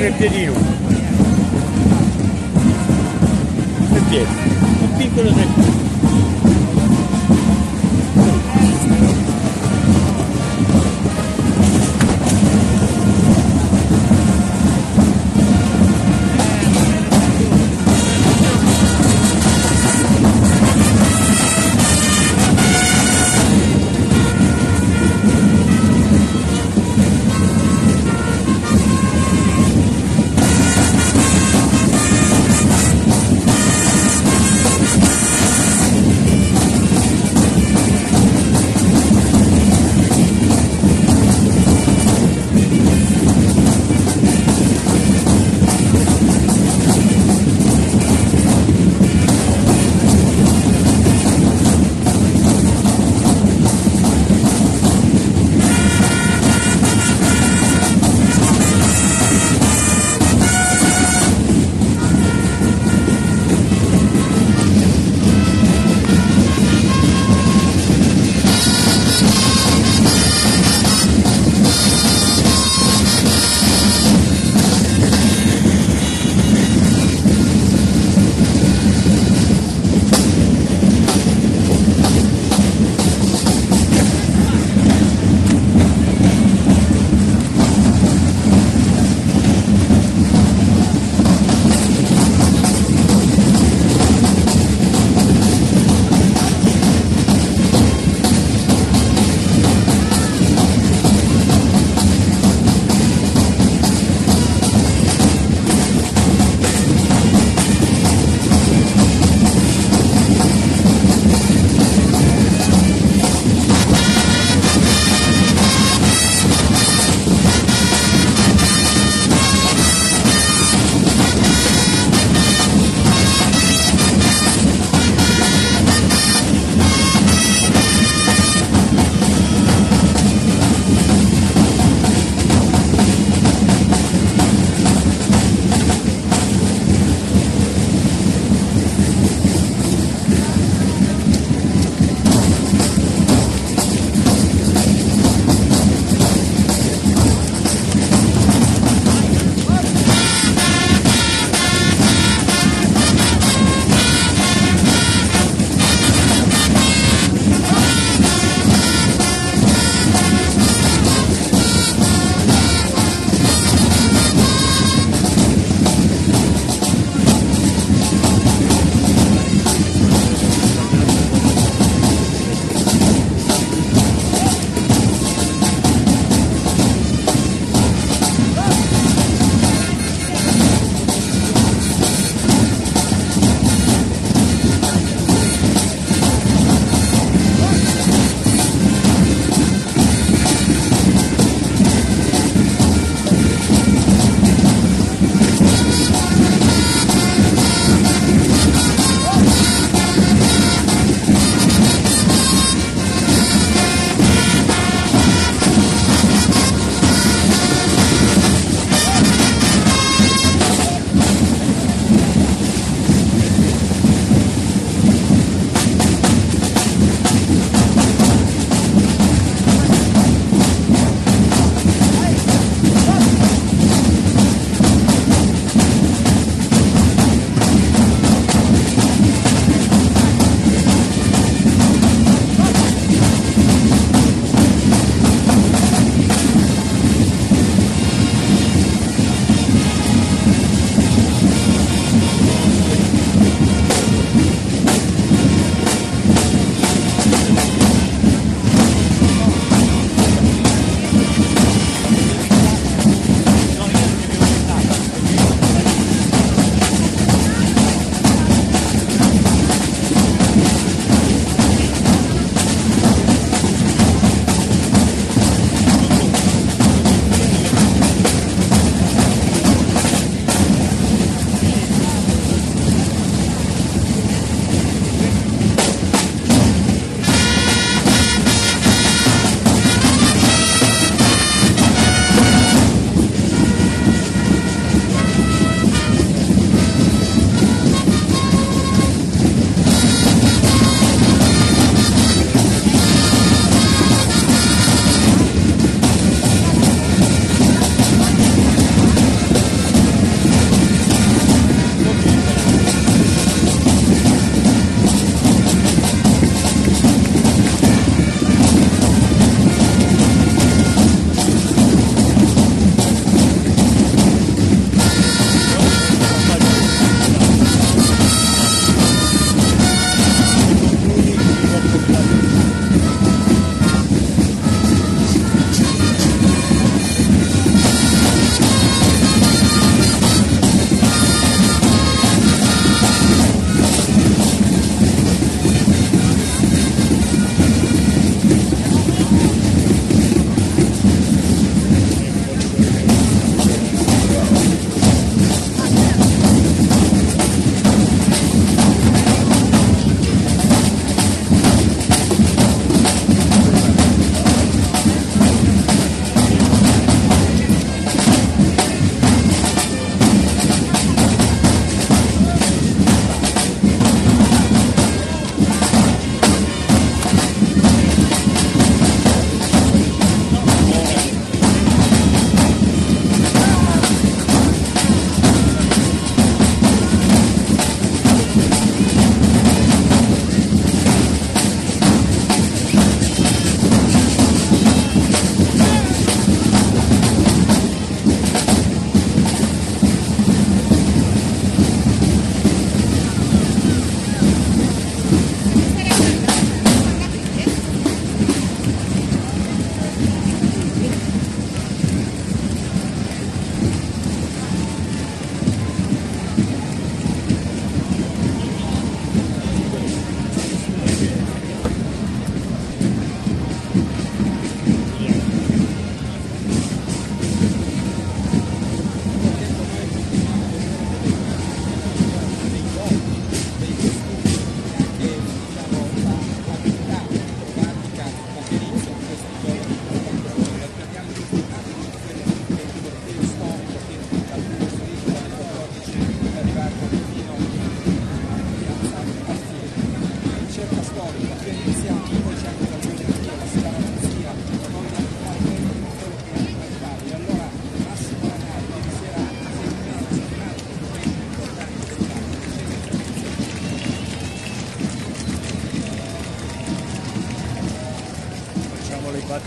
nel piedino. Nel piede. Un piccolo nel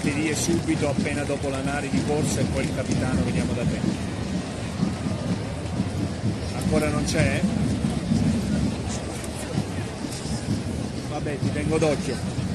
batterie subito appena dopo la nari di corsa e poi il capitano veniamo da te. Ancora non c'è? Vabbè, ti tengo d'occhio.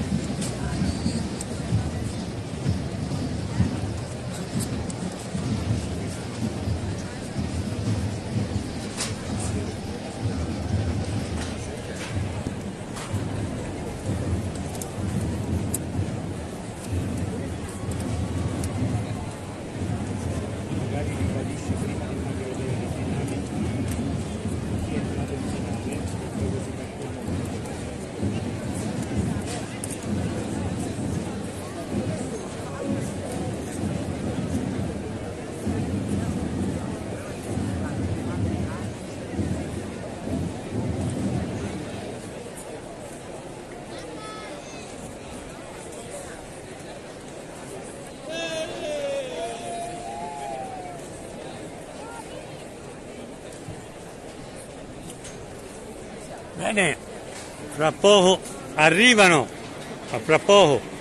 Bene, fra poco arrivano, a fra poco.